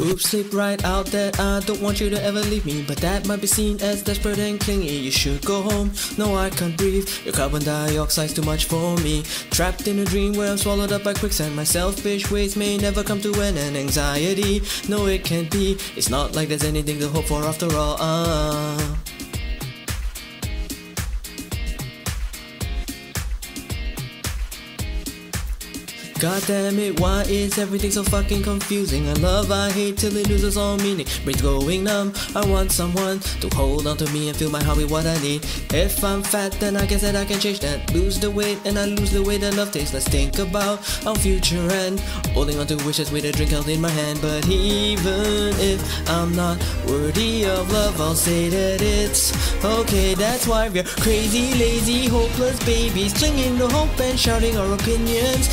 Oops, slip right out that I don't want you to ever leave me. But that might be seen as desperate and clingy. You should go home. No, I can't breathe. Your carbon dioxide's too much for me. Trapped in a dream where I'm swallowed up by quicksand. My selfish ways may never come to an end. Anxiety, no, it can't be. It's not like there's anything to hope for after all. Ah. God damn it, why is everything so fucking confusing? I love, I hate till it loses all meaning. Brain's going numb. I want someone to hold on to me and fill my heart with what I need. If I'm fat, then I guess that I can change that. Lose the weight and I lose the way that love tastes. Let's think about our future and holding on to wishes with a drink held in my hand. But even if I'm not worthy of love, I'll say that it's okay. That's why we're crazy, lazy, hopeless babies, clinging to hope and shouting our opinions,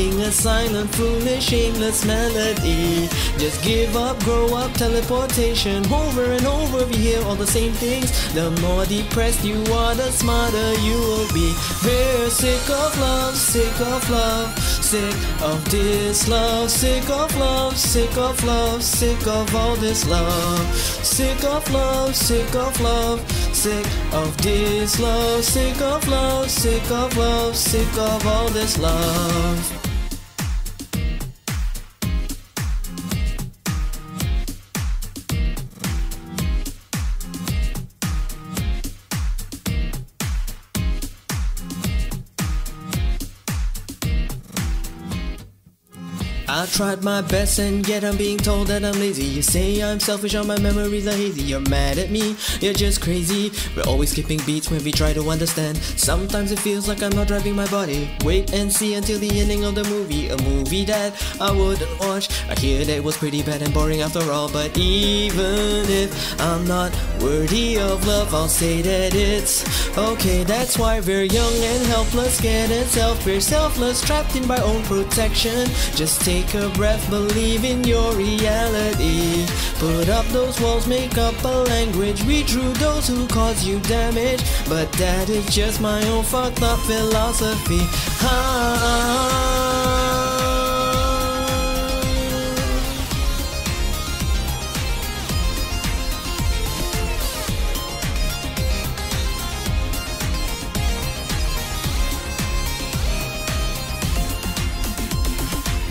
playing a silent, foolish, shameless melody. Just give up, grow up, teleportation. Over and over, we hear all the same things. The more depressed you are, the smarter you will be. We're sick of love, sick of love, sick of this love, sick of love, sick of love, sick of all this love. Sick of love, sick of love, sick of this love, sick of love, sick of love, sick of all this love. I tried my best and yet I'm being told that I'm lazy. You say I'm selfish, all my memories are hazy. You're mad at me, you're just crazy. We're always skipping beats when we try to understand. Sometimes it feels like I'm not driving my body. Wait and see until the ending of the movie. A movie that I wouldn't watch. I hear that it was pretty bad and boring after all. But even if I'm not worthy of love, I'll say that it's okay. That's why we're young and helpless, scared and self. We're selfless, trapped in my own protection. Just take Take a breath, believe in your reality. Put up those walls, make up a language. Read through those who cause you damage. But that is just my own fucked up philosophy. Ah.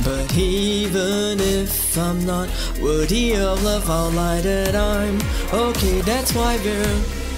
But even if I'm not worthy of love, I'll lie that I'm okay. That's why we're.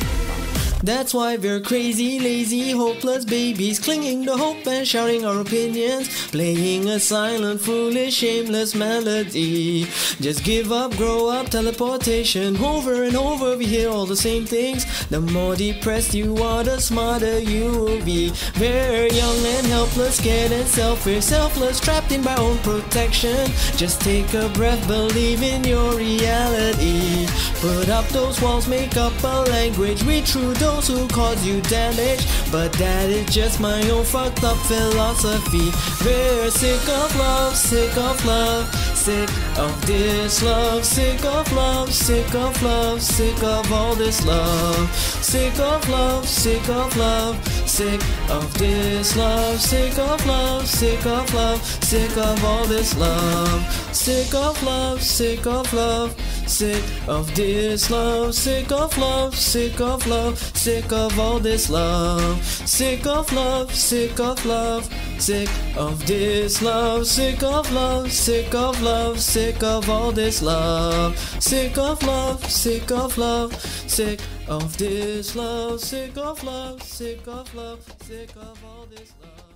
That's why we're crazy, lazy, hopeless babies, clinging to hope and shouting our opinions, playing a silent, foolish, shameless melody. Just give up, grow up, teleportation. Over and over, we hear all the same things. The more depressed you are, the smarter you will be. We're young and helpless, scared and selfish, selfless, trapped in our own protection. Just take a breath, believe in your reality. Put up those walls, make up a language, read through those who cause you damage. But that is just my own fucked up philosophy. We're sick of love, sick of love, sick of this love, sick of love, sick of love, sick of all this love, sick of love, sick of love, sick of this love, sick of love, sick of love, sick of all this love, sick of love, sick of love, sick of this love, sick of love, sick of love, sick of all this love, sick of love, sick of love, sick of this love, sick of love, sick of love, sick of all this love, sick of love, sick of love, sick of this love, sick of love, sick of love, sick of all this love.